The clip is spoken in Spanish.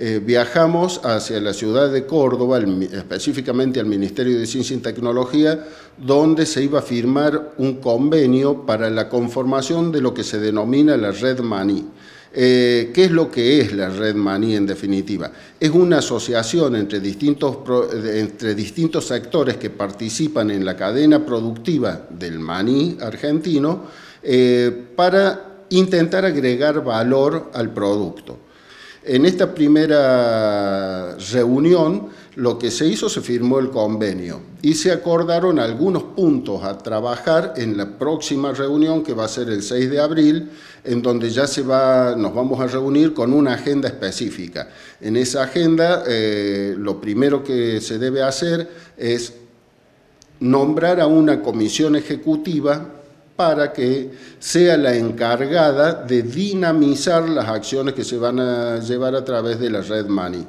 eh, viajamos hacia la ciudad de Córdoba, específicamente al Ministerio de Ciencia y Tecnología, donde se iba a firmar un convenio para la conformación de lo que se denomina la Red Maní. Eh, ¿Qué es lo que es la Red Maní en definitiva? Es una asociación entre distintos, entre distintos sectores que participan en la cadena productiva del maní argentino eh, para intentar agregar valor al producto. En esta primera reunión lo que se hizo, se firmó el convenio y se acordaron algunos puntos a trabajar en la próxima reunión que va a ser el 6 de abril, en donde ya se va, nos vamos a reunir con una agenda específica. En esa agenda eh, lo primero que se debe hacer es nombrar a una comisión ejecutiva para que sea la encargada de dinamizar las acciones que se van a llevar a través de la red Money.